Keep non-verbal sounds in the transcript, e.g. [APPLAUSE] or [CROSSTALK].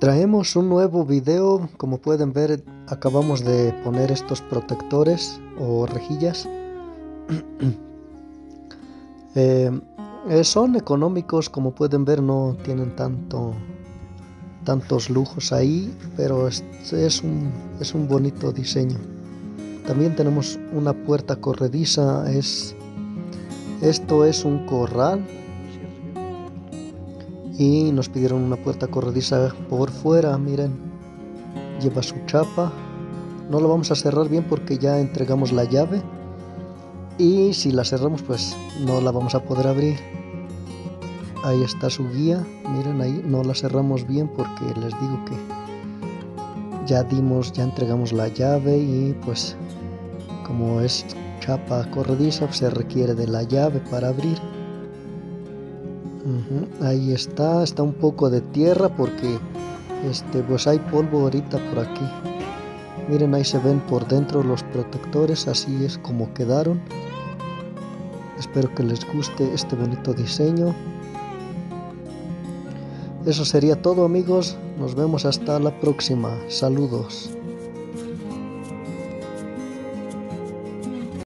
Traemos un nuevo video, como pueden ver acabamos de poner estos protectores o rejillas. [CLEARS THROAT] Eh, eh, son económicos, como pueden ver no tienen tanto tantos lujos ahí, pero es, es, un, es un bonito diseño. También tenemos una puerta corrediza, es, esto es un corral y nos pidieron una puerta corrediza por fuera, miren, lleva su chapa. No lo vamos a cerrar bien porque ya entregamos la llave y si la cerramos pues no la vamos a poder abrir. Ahí está su guía, miren ahí, no la cerramos bien porque les digo que ya dimos, ya entregamos la llave y pues como es chapa corrediza se requiere de la llave para abrir. Ahí está, está un poco de tierra porque este pues hay polvo ahorita por aquí. Miren ahí se ven por dentro los protectores, así es como quedaron. Espero que les guste este bonito diseño. Eso sería todo amigos, nos vemos hasta la próxima. Saludos.